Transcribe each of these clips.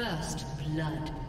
First blood.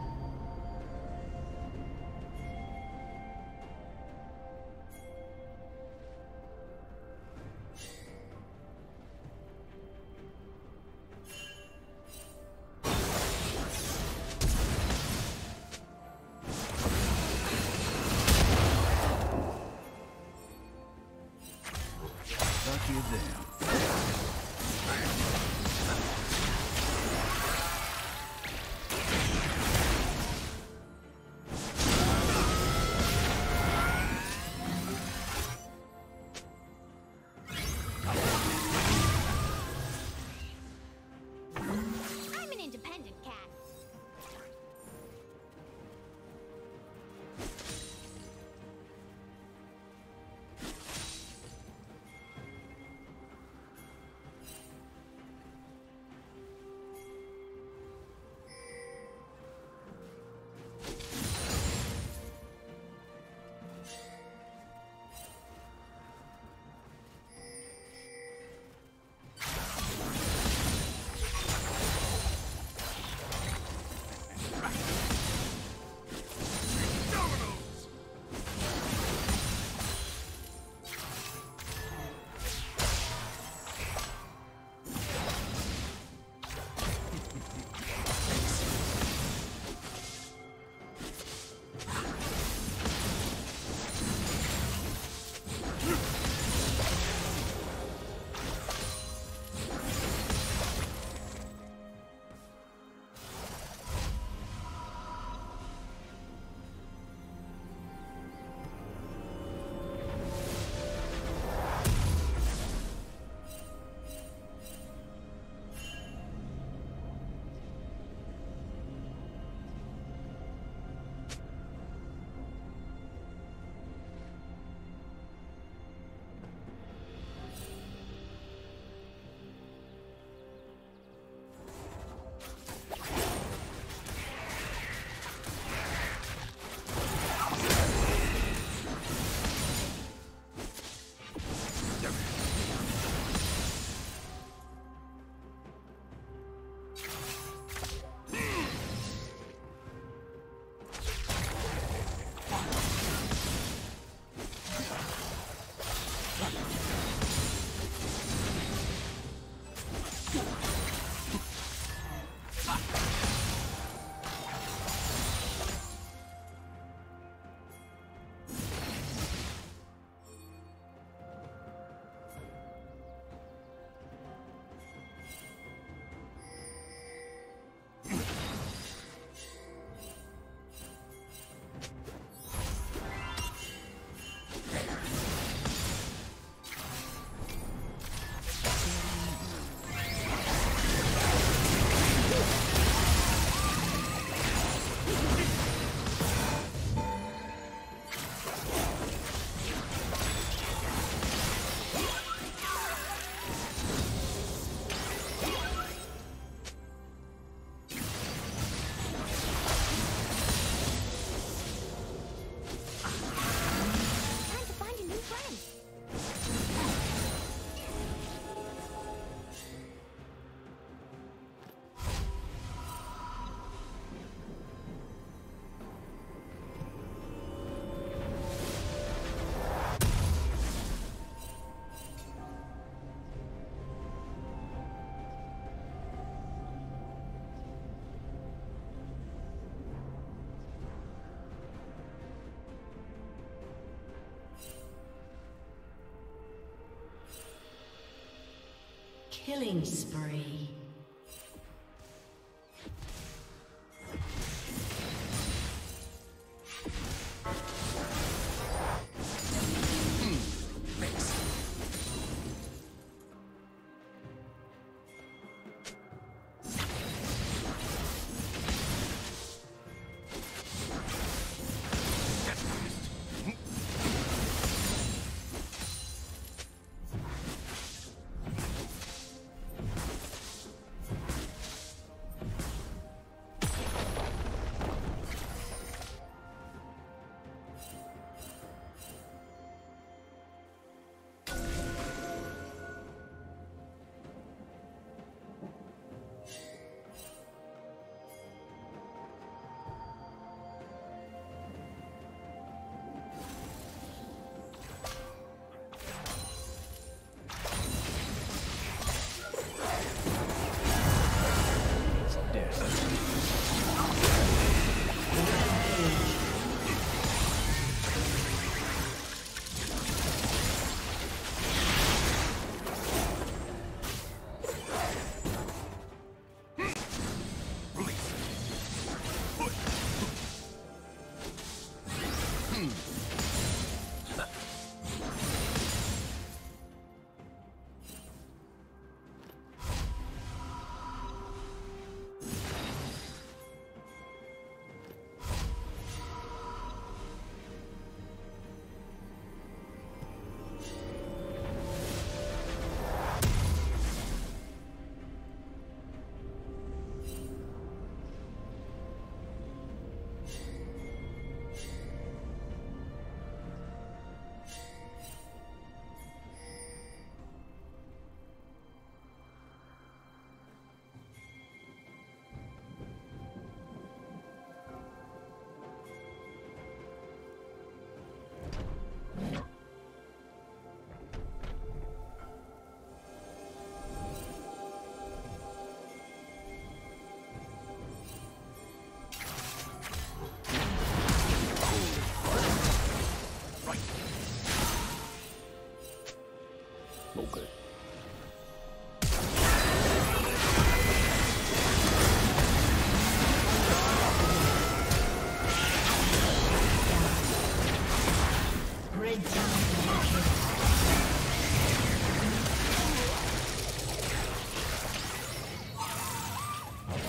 Killing spree.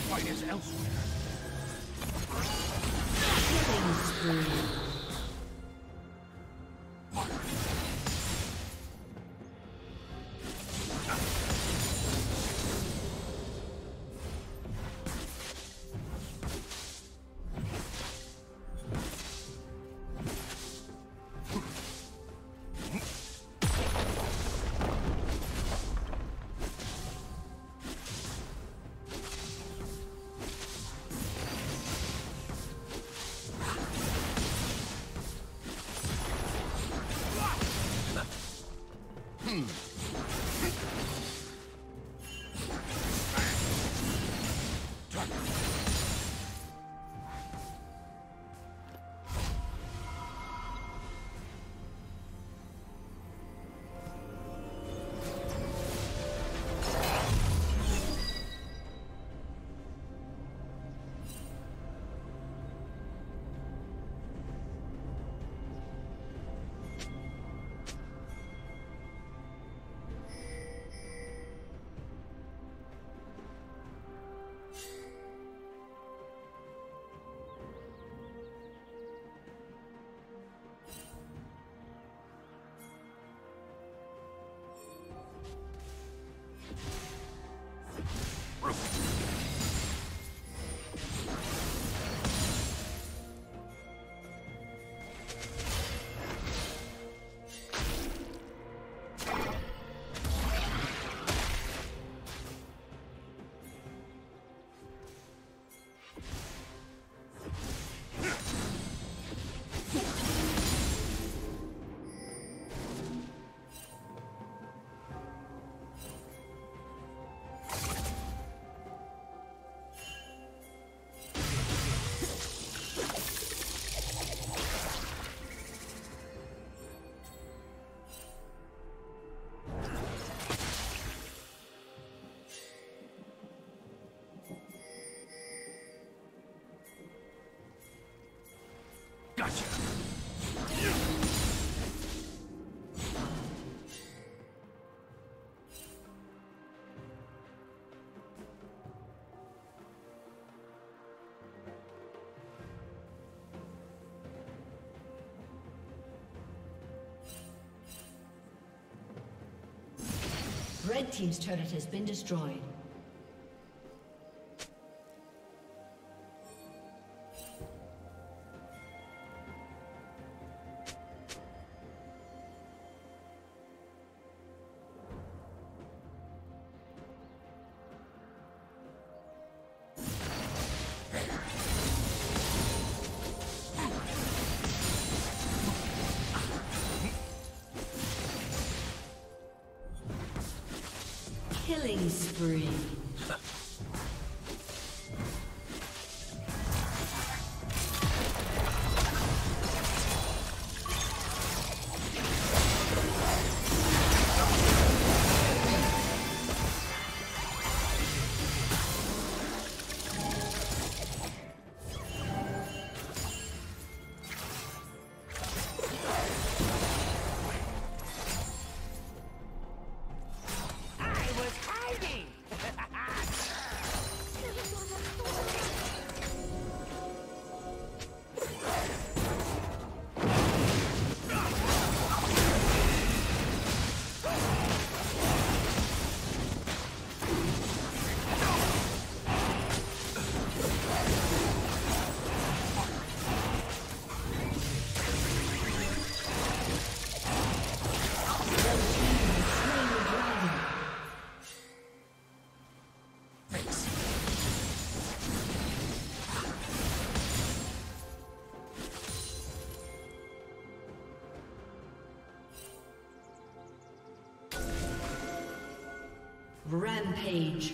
Fight is elsewhere. Red Team's turret has been destroyed. Rampage.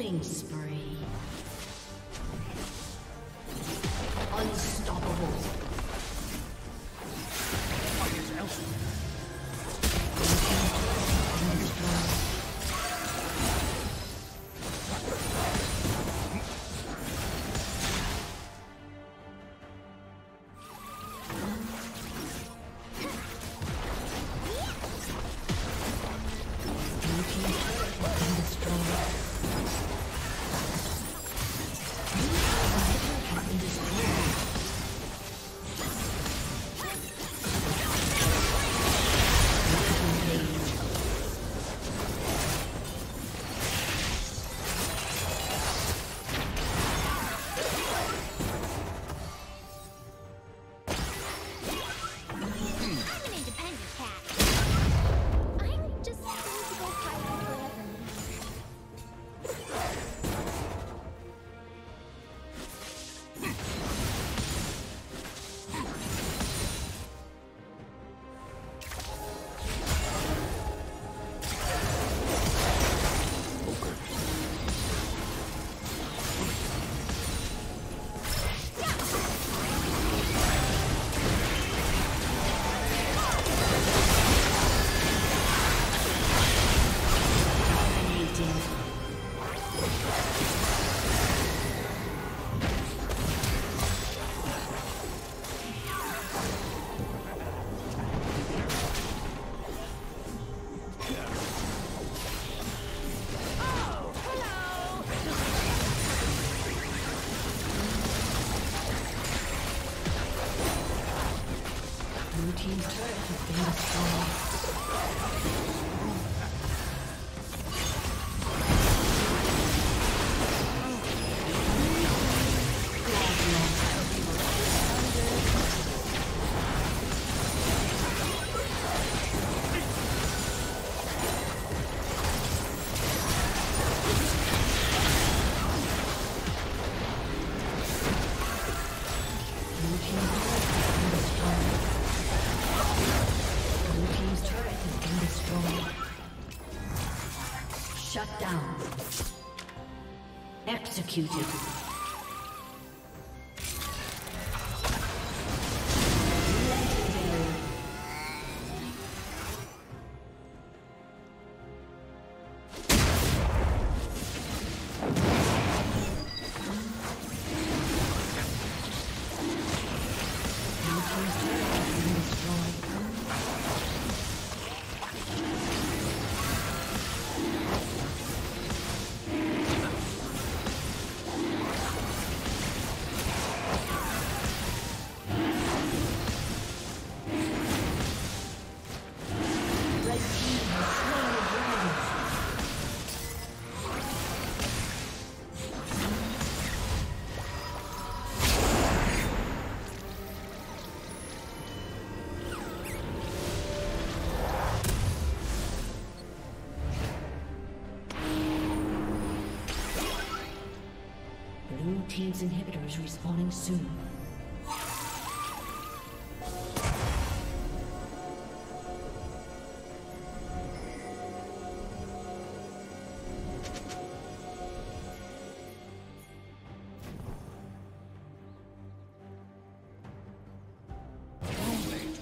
Killing executed. Is respawning soon.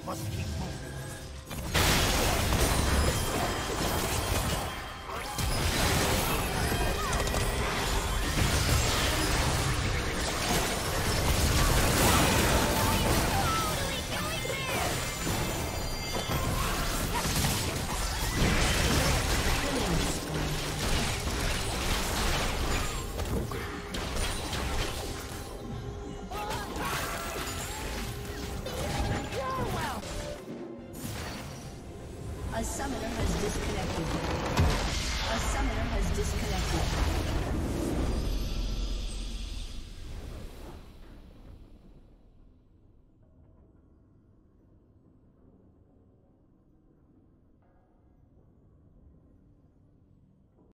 must keep A